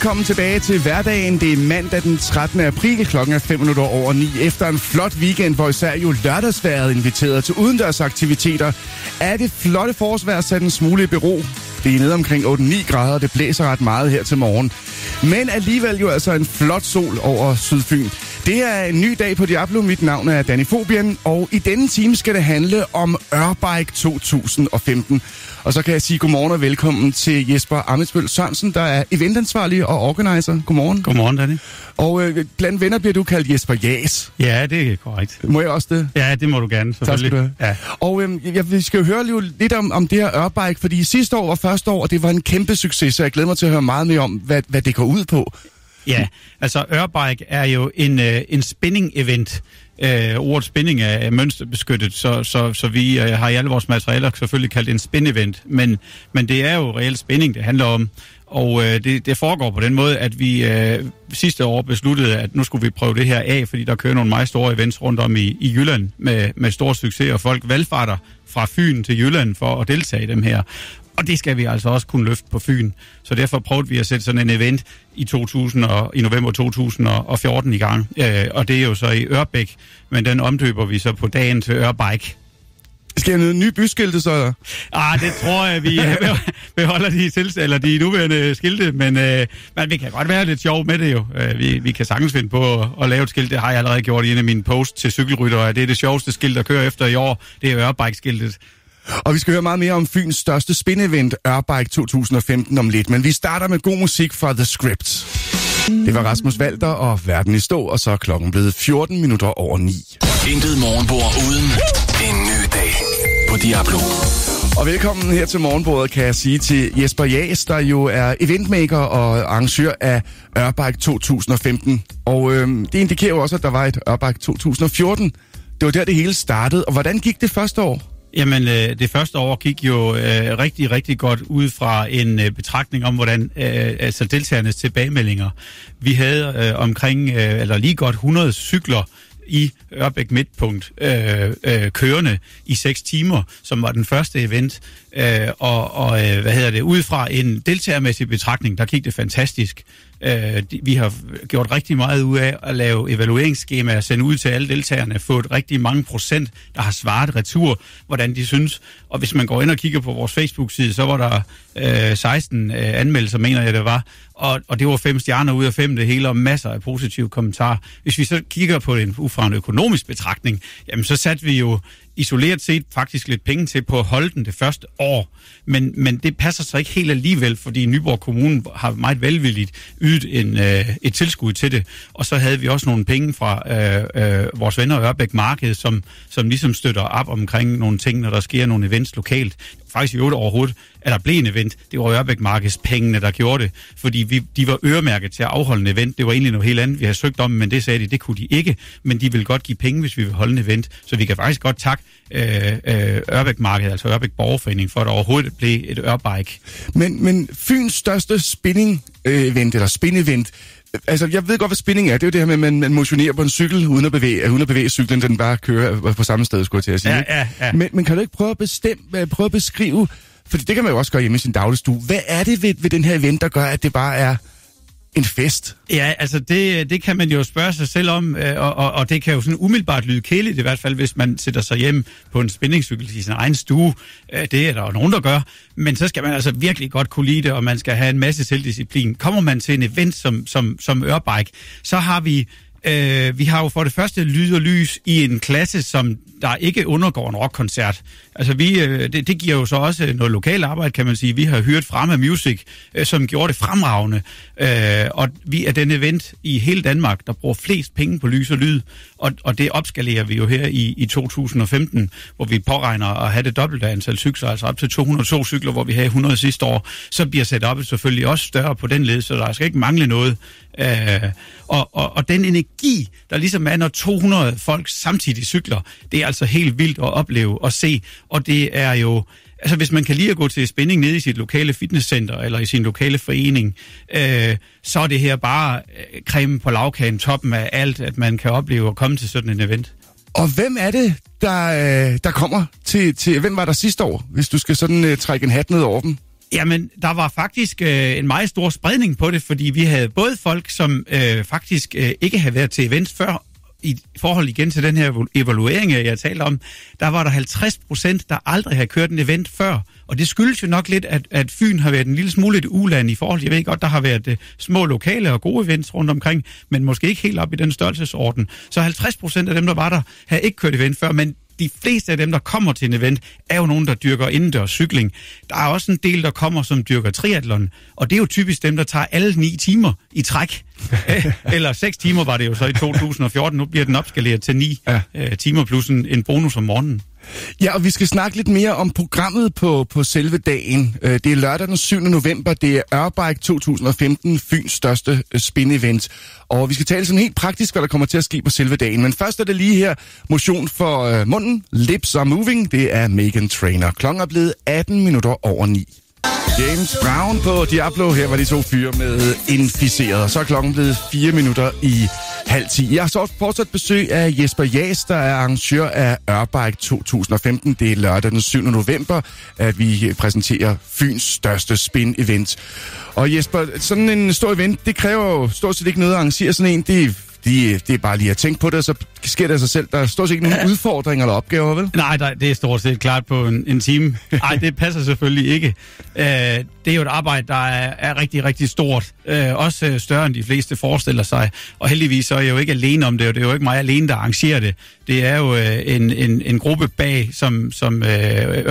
velkommen tilbage til hverdagen. Det er mandag den 13. april, klokken er 5 minutter over 9. Efter en flot weekend, hvor især jo lørdagsværet inviteret til udendørsaktiviteter, er det flotte forårsvejr sat en smule i bero. Det er nede omkring 8-9 grader, og det blæser ret meget her til morgen. Men alligevel jo altså en flot sol over Sydfyn. Det er en ny dag på Diablo. Mit navn er Danny Fobien, og i denne time skal det handle om Ørbike 2015. Og så kan jeg sige godmorgen og velkommen til Jesper Amitsbøl Sørensen, der er eventansvarlig og organizer. Godmorgen. Godmorgen, Danny. Og øh, blandt venner bliver du kaldt Jesper Jas. Ja, det er korrekt. Må jeg også det? Ja, det må du gerne, Tak skal du have. Ja. Og øh, jeg, vi skal jo høre lidt om, om det her Ørbike, fordi sidste år var første år, og det var en kæmpe succes, så jeg glæder mig til at høre meget mere om, hvad, hvad det går ud på. ja, altså Ørbike er jo en, øh, en spinning-event. Øh, ordet spinning er mønsterbeskyttet, så, så, så vi øh, har i alle vores materialer selvfølgelig kaldt en spin-event. Men, men det er jo reelt spinning, det handler om. Og øh, det, det foregår på den måde, at vi øh, sidste år besluttede, at nu skulle vi prøve det her af, fordi der kører nogle meget store events rundt om i, i Jylland med, med stor succes, og folk valgfarter fra Fyn til Jylland for at deltage i dem her. Og det skal vi altså også kunne løfte på Fyn. Så derfor prøvede vi at sætte sådan en event i, 2000 og, i november 2014 i gang. Øh, og det er jo så i Ørbæk, men den omdøber vi så på dagen til Ørbike. Skal jeg nye byskilte, så? Ah, det tror jeg, vi øh, beholder de, til, eller de nuværende skilte, men, øh, men vi kan godt være lidt sjov med det jo. Øh, vi, vi kan sagtens finde på at, at lave et skilt. Det har jeg allerede gjort i en af mine posts til cykelryttere. Det er det sjoveste skilt, der kører efter i år. Det er Ørbike-skiltet. Og vi skal høre meget mere om Fyns største spin-event, Ørbike 2015 om lidt. Men vi starter med god musik fra The Script. Det var Rasmus Valter og Verden i stå, og så er klokken blevet 14 minutter over 9. Intet morgenbord uden en ny dag på Diablo. Og velkommen her til morgenbordet, kan jeg sige til Jesper Jas, der jo er eventmaker og arrangør af Ørbike 2015. Og øhm, det indikerer jo også, at der var et Ørbike 2014. Det var der, det hele startede. Og hvordan gik det første år? Jamen, øh, det første år gik jo øh, rigtig, rigtig godt ud fra en øh, betragtning om, hvordan øh, altså deltagernes tilbagemeldinger. Vi havde øh, omkring, øh, eller lige godt 100 cykler i Ørbæk Midtpunkt øh, øh, kørende i 6 timer, som var den første event. Øh, og og øh, hvad hedder det? Ud fra en deltagermæssig betragtning, der gik det fantastisk. Øh, vi har gjort rigtig meget ud af at lave evalueringsskemaer, sende ud til alle deltagerne, fået rigtig mange procent, der har svaret retur, hvordan de synes. Og hvis man går ind og kigger på vores Facebook-side, så var der øh, 16 øh, anmeldelser, mener jeg det var, og, og det var fem stjerner ud af fem det hele, og masser af positive kommentarer. Hvis vi så kigger på en ud fra en økonomisk betragtning, jamen så satte vi jo isoleret set faktisk lidt penge til på at holde den det første år. Men, men det passer så ikke helt alligevel, fordi Nyborg Kommune har meget velvilligt ydet en, øh, et tilskud til det. Og så havde vi også nogle penge fra øh, øh, vores venner Ørbæk Marked, som, som ligesom støtter op omkring nogle ting, når der sker nogle events lokalt. Faktisk i øvrigt overhovedet, at der blev en event. Det var Ørbæk Markeds pengene, der gjorde det. Fordi vi, de var øremærket til at afholde en event. Det var egentlig noget helt andet, vi havde søgt om, men det sagde de, det kunne de ikke. Men de ville godt give penge, hvis vi vil holde en event. Så vi kan faktisk godt takke øh, øh, Ørbæk Marked, altså Ørbæk Borgerforening, for at der overhovedet blev et Ørbike. Men, men Fyns største spinning-event, øh, eller spin-event, altså jeg ved godt, hvad spinning er. Det er jo det her med, at man, man motionerer på en cykel, uden at bevæge, uden at bevæge cyklen, den bare kører på samme sted, skulle jeg til at sige. Ja, ja, ja. Men, men kan du ikke prøve at, bestemme, prøve at beskrive, fordi det kan man jo også gøre hjemme i sin dagligstue. Hvad er det ved, ved den her event, der gør, at det bare er en fest? Ja, altså det, det kan man jo spørge sig selv om, øh, og, og, og det kan jo sådan umiddelbart lyde kedeligt, i hvert fald hvis man sætter sig hjem på en spændingscykel i sin egen stue. Øh, det er der jo nogen, der gør. Men så skal man altså virkelig godt kunne lide det, og man skal have en masse selvdisciplin. Kommer man til en event som, som, som Ørbike, så har vi Øh, vi har jo for det første lyd og lys i en klasse, som der ikke undergår en rockkoncert. Altså vi, øh, det, det giver jo så også noget lokalt arbejde, kan man sige. Vi har hørt Fremme Music, øh, som gjorde det fremragende. Øh, og vi er den event i hele Danmark, der bruger flest penge på lys og lyd. Og, og det opskalerer vi jo her i, i 2015, hvor vi påregner at have det dobbelte antal cykler, altså op til 202 cykler, hvor vi havde 100 sidste år. Så bliver setupet selvfølgelig også større på den led, så der skal ikke mangle noget. Øh, og, og, og den energi, der ligesom er, når 200 folk samtidig cykler, det er altså helt vildt at opleve og se. Og det er jo, altså hvis man kan lide at gå til spænding nede i sit lokale fitnesscenter eller i sin lokale forening, øh, så er det her bare øh, creme på lavkagen, toppen af alt, at man kan opleve at komme til sådan en event. Og hvem er det, der, øh, der kommer til, til... Hvem var der sidste år, hvis du skal sådan øh, trække en hat ned over dem? Jamen, der var faktisk øh, en meget stor spredning på det, fordi vi havde både folk, som øh, faktisk øh, ikke havde været til events før, i forhold igen til den her evaluering, øh, jeg talte om, der var der 50 procent, der aldrig havde kørt en event før. Og det skyldes jo nok lidt, at, at Fyn har været en lille smule et uland i forhold. Jeg ved godt, der har været uh, små lokale og gode events rundt omkring, men måske ikke helt op i den størrelsesorden. Så 50 procent af dem, der var der, havde ikke kørt event før, men de fleste af dem, der kommer til en event, er jo nogen, der dyrker indendørs cykling. Der er også en del, der kommer, som dyrker triathlon, og det er jo typisk dem, der tager alle ni timer i træk. Eller seks timer var det jo så i 2014, nu bliver den opskaleret til ni ja. uh, timer plus en, en bonus om morgenen. Ja, og vi skal snakke lidt mere om programmet på, på selve dagen. Øh, det er lørdag den 7. november. Det er Ørbike 2015, Fyns største øh, spin-event. Og vi skal tale sådan helt praktisk, hvad der kommer til at ske på selve dagen. Men først er det lige her motion for øh, munden. Lips are moving. Det er Megan Trainer. Klokken er blevet 18 minutter over 9. James Brown på Diablo. Her var de to fyre med inficeret. Så er klokken blevet 4 minutter i halv 10. Jeg har så fortsat besøg af Jesper Jas, der er arrangør af Ørbike 2015. Det er lørdag den 7. november, at vi præsenterer Fyns største spin-event. Og Jesper, sådan en stor event, det kræver jo stort set ikke noget at arrangere sådan en. Det de, det er bare lige at tænke på det, så sker det af sig selv. Der er stort set ikke nogen ja. udfordringer eller opgaver, vel? Nej, der, det er stort set klart på en, en time. Nej, det passer selvfølgelig ikke. Uh, det er jo et arbejde, der er, er rigtig, rigtig stort. Uh, også større end de fleste forestiller sig. Og heldigvis så er jeg jo ikke alene om det, og det er jo ikke mig alene, der arrangerer det. Det er jo uh, en, en, en gruppe bag, som, som uh,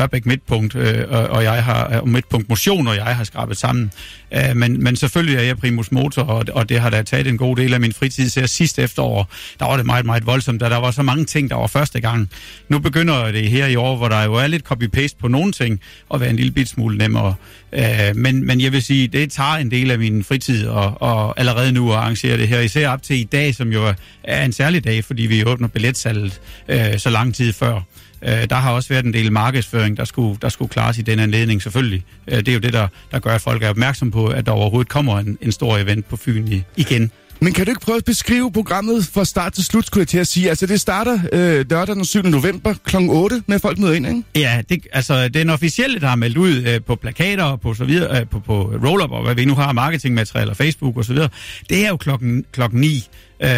Ørbæk Midtpunkt uh, og, og jeg har, og Midtpunkt Motion og jeg har skrabet sammen. Uh, men, men selvfølgelig er jeg primus motor, og, og det har da taget en god del af min fritid til at sidste efterår, der var det meget, meget voldsomt, da der var så mange ting, der var første gang. Nu begynder det her i år, hvor der jo er lidt copy-paste på nogle ting, og være en lille bit smule nemmere. Øh, men, men jeg vil sige, det tager en del af min fritid, og, og allerede nu at arrangere det her, især op til i dag, som jo er en særlig dag, fordi vi åbner billetsalget øh, så lang tid før. Øh, der har også været en del markedsføring, der skulle, der skulle klares i den anledning, selvfølgelig. Øh, det er jo det, der, der gør, at folk er opmærksom på, at der overhovedet kommer en, en stor event på Fyn i, igen. Men kan du ikke prøve at beskrive programmet fra start til slut, skulle jeg til at sige? Altså, det starter øh, lørdag den 7. november kl. 8, med folk møder ind, ikke? Ja, det, altså, den officielle, der har meldt ud øh, på plakater og på, så videre, øh, på, på roll-up og hvad vi nu har, marketingmaterialer, Facebook og så videre, det er jo klokken, klokken 9. Øh,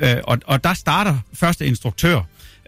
øh, og, og der starter første instruktør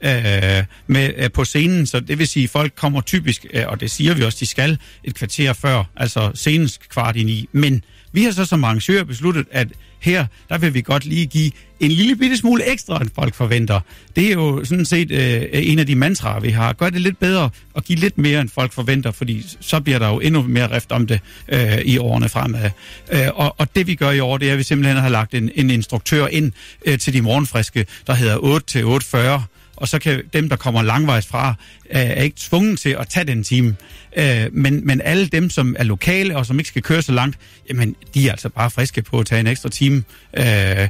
øh, med, øh, på scenen, så det vil sige, at folk kommer typisk, øh, og det siger vi også, de skal et kvarter før, altså senest kvart i ni. Men vi har så som arrangør besluttet, at her, der vil vi godt lige give en lille bitte smule ekstra, end folk forventer. Det er jo sådan set øh, en af de mantraer, vi har. Gør det lidt bedre og give lidt mere, end folk forventer, fordi så bliver der jo endnu mere rift om det øh, i årene fremad. Øh, og, og det vi gør i år, det er, at vi simpelthen har lagt en, en instruktør ind øh, til de morgenfriske, der hedder 8 til 8.40 og så kan dem, der kommer langvejs fra, øh, er ikke tvunget til at tage den time. Øh, men, men alle dem, som er lokale og som ikke skal køre så langt, jamen, de er altså bare friske på at tage en ekstra time, øh,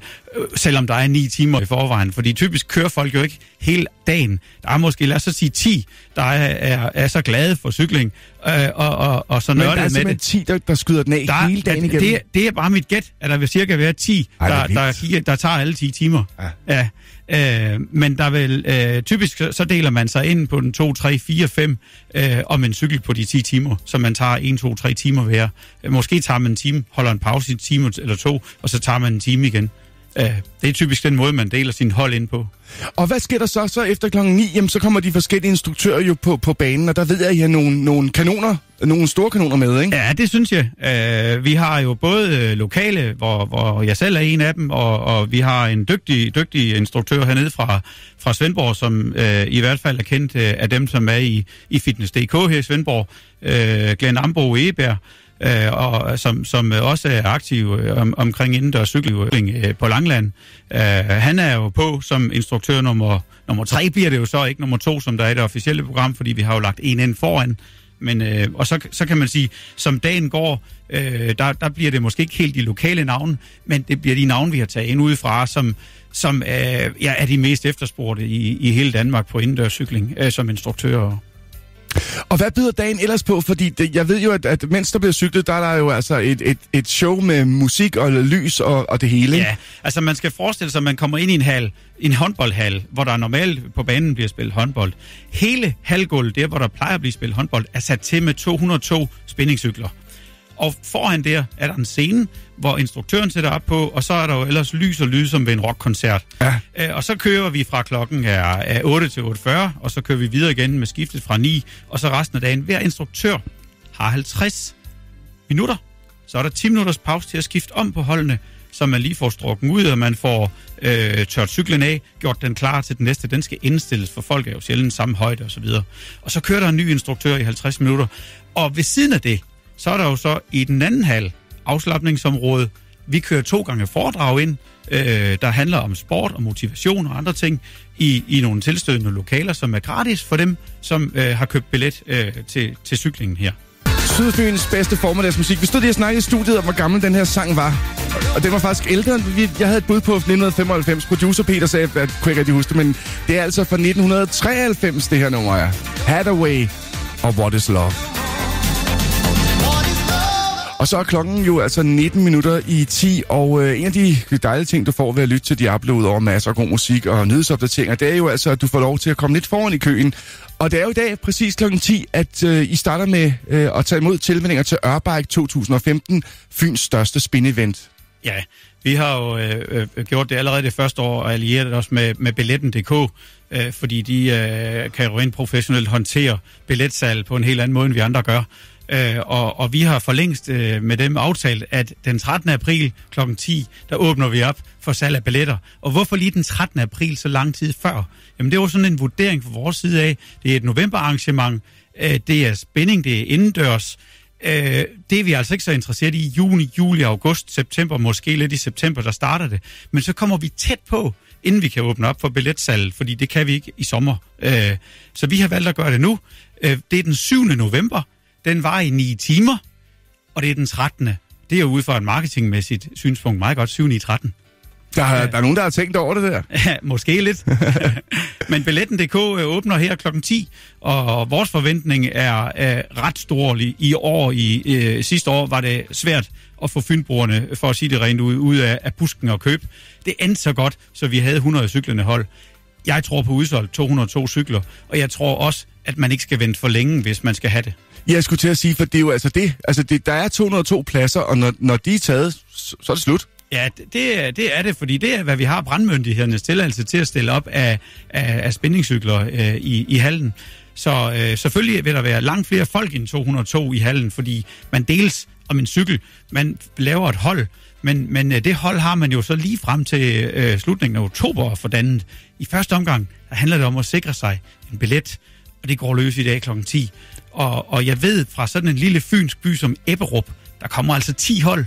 selvom der er ni timer i forvejen. Fordi typisk kører folk jo ikke hele dagen. Der er måske, lad os så sige 10, der er, er, er så glade for cykling, øh, og, og, og så nørdet med det. Men der er 10, der, der skyder den af der, hele dagen igennem? Det, det er bare mit gæt, at der vil cirka være 10, Ej, der, der, der, der tager alle 10 timer. Ja. ja. Øh, men der vil øh, typisk så deler man sig ind på den 2, 3, 4, 5 øh, om en cykel på de 10 timer, så man tager 1, 2, 3 timer hver. Måske tager man en time, holder en pause i en time eller to, og så tager man en time igen. Øh, det er typisk den måde, man deler sin hold ind på. Og hvad sker der så? Så efter klokken 9, jamen, så kommer de forskellige instruktører jo på, på banen, og der ved jeg, at I har nogle, nogle kanoner, nogle store kanoner med, ikke? Ja, det synes jeg. Uh, vi har jo både øh, lokale, hvor, hvor jeg selv er en af dem, og, og vi har en dygtig, dygtig instruktør hernede fra, fra Svendborg, som uh, i hvert fald er kendt uh, af dem, som er i, i Fitness.dk her i Svendborg. Uh, Glenn Ambo Eberg, øh, og som, som også er aktiv øh, om, omkring indendørs cykling øh, på Langland. Øh, han er jo på som instruktør nummer, nummer tre, bliver det jo så ikke nummer to, som der er i det officielle program, fordi vi har jo lagt en ind foran. Men, øh, og så, så kan man sige, som dagen går, øh, der, der bliver det måske ikke helt de lokale navne, men det bliver de navne, vi har taget ind udefra, som, som øh, ja, er de mest efterspurgte i, i hele Danmark på indendørscykling øh, som instruktører. Og hvad byder dagen ellers på? Fordi det, jeg ved jo, at, at mens der bliver cyklet, der er der jo altså et, et, et show med musik og lys og, og det hele. Ja, altså man skal forestille sig, at man kommer ind i en hal, en håndboldhal, hvor der normalt på banen bliver spillet håndbold. Hele halgulvet, der hvor der plejer at blive spillet håndbold, er sat til med 202 spændingscykler. Og foran der er der en scene, hvor instruktøren sætter op på, og så er der jo ellers lys og lyd som ved en rockkoncert. Ja. Øh, og så kører vi fra klokken er, er 8 til 8.40, og så kører vi videre igen med skiftet fra 9, og så resten af dagen. Hver instruktør har 50 minutter. Så er der 10 minutters pause til at skifte om på holdene, så man lige får strukken ud, og man får øh, tørt cyklen af, gjort den klar til den næste. Den skal indstilles, for folk er jo sjældent samme højde og så videre. Og så kører der en ny instruktør i 50 minutter. Og ved siden af det, så er der jo så i den anden hal, afslappningsområde, vi kører to gange foredrag ind, øh, der handler om sport og motivation og andre ting, i, i nogle tilstødende lokaler, som er gratis for dem, som øh, har købt billet øh, til, til cyklingen her. Sydfyns bedste formiddagsmusik. Vi stod lige og snakkede i studiet om, hvor gammel den her sang var. Og den var faktisk ældre. Vi- Jeg havde et bud på 1995. Producer Peter sagde, at jeg kunne ikke rigtig huske det, men det er altså fra 1993, det her nummer er. Hathaway og What is Love. Og så er klokken jo altså 19 minutter i 10, og øh, en af de dejlige ting, du får ved at lytte til Diablo, ud over masser af god musik og nyhedsopdateringer, det er jo altså, at du får lov til at komme lidt foran i køen. Og det er jo i dag præcis klokken 10, at øh, I starter med øh, at tage imod tilmeldinger til Ørbike 2015, Fyns største spin-event. Ja, vi har jo øh, øh, gjort det allerede det første år, og allieret os med, med billetten.dk, øh, fordi de øh, kan jo rent professionelt håndtere billetsalg på en helt anden måde, end vi andre gør. Øh, og, og vi har for længst øh, med dem aftalt, at den 13. april kl. 10, der åbner vi op for salg af billetter. Og hvorfor lige den 13. april så lang tid før? Jamen det var sådan en vurdering fra vores side af. Det er et novemberarrangement, øh, det er spænding, det er indendørs, Øh, det er vi altså ikke så interesseret i juni, juli, august, september, måske lidt i september, der starter det. Men så kommer vi tæt på, inden vi kan åbne op for billetsalget, fordi det kan vi ikke i sommer. Øh, så vi har valgt at gøre det nu. Øh, det er den 7. november. Den var i 9 timer, og det er den 13. Det er jo ud fra et marketingmæssigt synspunkt meget godt, 7 9 13. Der, er, der er nogen, der har tænkt over det der. Måske lidt. Men billetten.dk øh, åbner her klokken 10, og vores forventning er øh, ret stor i- i år. I øh, sidste år var det svært at få fynbrugerne, for at sige det rent ud, ud af, af busken og køb. Det endte så godt, så vi havde 100 cyklende hold. Jeg tror på udsolgt 202 cykler, og jeg tror også, at man ikke skal vente for længe, hvis man skal have det. Jeg skulle til at sige, for det er jo altså det. Altså det, der er 202 pladser, og når, når de er taget, så, så er det slut. Ja, det- det er, det er det, fordi det er, hvad vi har brandmyndighedernes tilladelse til at stille op af, af, af spændingscykler øh, i, i hallen. Så øh, selvfølgelig vil der være langt flere folk end 202 i hallen, fordi man deles om en cykel, man laver et hold, men, men øh, det hold har man jo så lige frem til øh, slutningen af oktober for dannet. I første omgang der handler det om at sikre sig en billet, og det går løs i dag kl. 10. Og, og jeg ved fra sådan en lille fynsk by som Ebberup, der kommer altså 10 hold.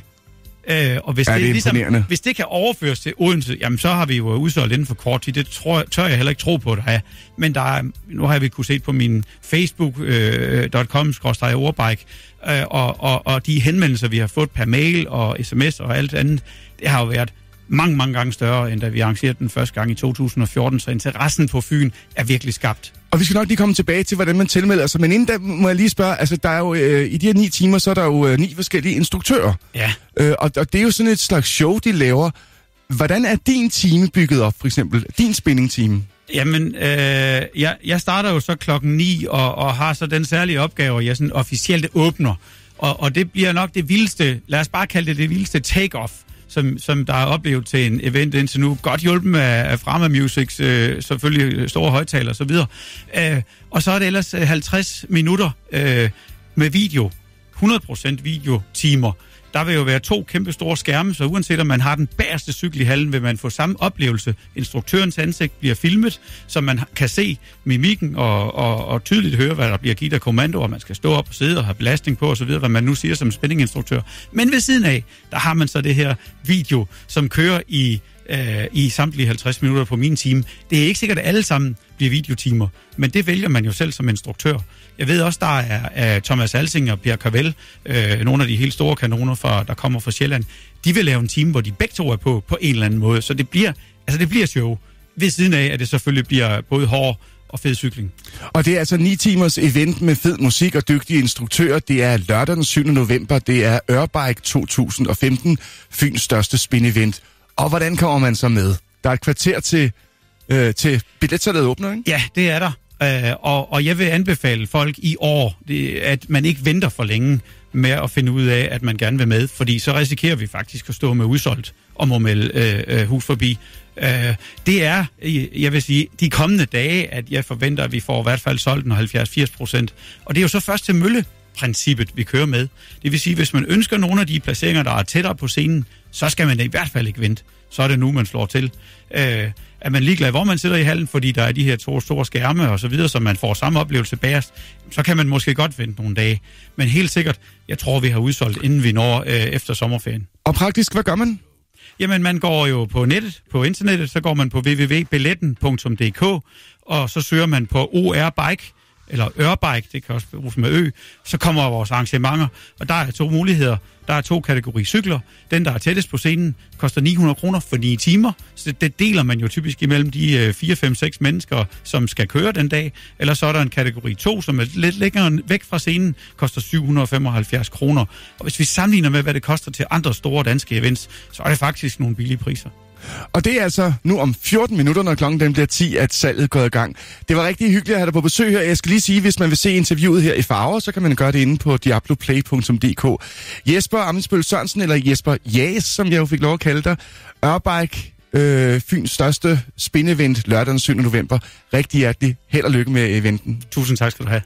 Øh, og hvis Ja, det er ligesom, hvis det kan overføres til Odense, jamen så har vi jo udsolgt inden for kort tid. Det tror, tør jeg heller ikke tro på, der er. Men der er, nu har vi kunne se på min facebook.com øh, øh, og, og, og de henvendelser, vi har fået per mail og sms og alt andet, det har jo været mange, mange gange større, end da vi arrangerede den første gang i 2014. Så interessen på Fyn er virkelig skabt. Og vi skal nok lige komme tilbage til, hvordan man tilmelder sig. Men inden da må jeg lige spørge, altså der er jo, øh, i de her ni timer, så er der jo øh, ni forskellige instruktører. Ja. Øh, og, og det er jo sådan et slags show, de laver. Hvordan er din time bygget op, for eksempel? Din spinning-team? Jamen, øh, jeg, jeg starter jo så klokken 9 og, og har så den særlige opgave, jeg sådan officielt åbner. Og, og det bliver nok det vildeste, lad os bare kalde det det vildeste take-off, som, som der er oplevet til en event indtil nu. Godt hjulpen af, af Frama Musics, øh, selvfølgelig store højtaler osv. Øh, og så er det ellers øh, 50 minutter øh, med video. 100% videotimer. Der vil jo være to kæmpe store skærme, så uanset om man har den bagerste cykel i hallen, vil man få samme oplevelse. Instruktørens ansigt bliver filmet, så man kan se mimikken og, og, og tydeligt høre, hvad der bliver givet af kommandoer. Man skal stå op og sidde og have belastning på osv., hvad man nu siger som spændinginstruktør. Men ved siden af, der har man så det her video, som kører i øh, i samtlige 50 minutter på min time. Det er ikke sikkert, at alle sammen bliver videotimer, men det vælger man jo selv som instruktør. Jeg ved også, der er, er Thomas Alsing og Pierre Cavell, øh, nogle af de helt store kanoner, fra, der kommer fra Sjælland, de vil lave en time, hvor de begge to er på, på en eller anden måde. Så det bliver, altså det bliver show. Ved siden af, at det selvfølgelig bliver både hård og fed cykling. Og det er altså 9 timers event med fed musik og dygtige instruktører. Det er lørdag den 7. november. Det er Ørbike 2015, Fyns største spin-event. Og hvordan kommer man så med? Der er et kvarter til, øh, til billetsalget åbner, ikke? Ja, det er der. Øh, og, og jeg vil anbefale folk i år, det, at man ikke venter for længe med at finde ud af, at man gerne vil med, fordi så risikerer vi faktisk at stå med udsolgt og må melde øh, øh hus forbi. Øh, det er, øh, jeg vil sige, de kommende dage, at jeg forventer, at vi får i hvert fald solgt en 70-80 procent. Og det er jo så først til mølle princippet, vi kører med. Det vil sige, hvis man ønsker nogle af de placeringer, der er tættere på scenen, så skal man i hvert fald ikke vente. Så er det nu, man slår til. Øh, er man ligeglad, hvor man sidder i hallen, fordi der er de her to store skærme og så videre, så man får samme oplevelse bagerst, så kan man måske godt vente nogle dage. Men helt sikkert, jeg tror, vi har udsolgt, inden vi når øh, efter sommerferien. Og praktisk, hvad gør man? Jamen, man går jo på nettet, på internettet, så går man på www.billetten.dk, og så søger man på OR Bike, eller Ørbike, det kan også bruges med ø, så kommer vores arrangementer, og der er to muligheder. Der er to kategorier cykler. Den, der er tættest på scenen, koster 900 kroner for 9 timer, så det deler man jo typisk imellem de 4, 5, 6 mennesker, som skal køre den dag. Eller så er der en kategori 2, som er lidt længere væk fra scenen, koster 775 kroner. Og hvis vi sammenligner med, hvad det koster til andre store danske events, så er det faktisk nogle billige priser. Og det er altså nu om 14 minutter, når klokken den bliver 10, at salget går i gang. Det var rigtig hyggeligt at have dig på besøg her. Jeg skal lige sige, hvis man vil se interviewet her i farver, så kan man gøre det inde på diabloplay.dk. Jesper Amensbøl Sørensen, eller Jesper Jas, som jeg jo fik lov at kalde dig. Ørbike, øh, Fyns største spin-event lørdag den 7. november. Rigtig hjertelig held og lykke med eventen. Tusind tak skal du have.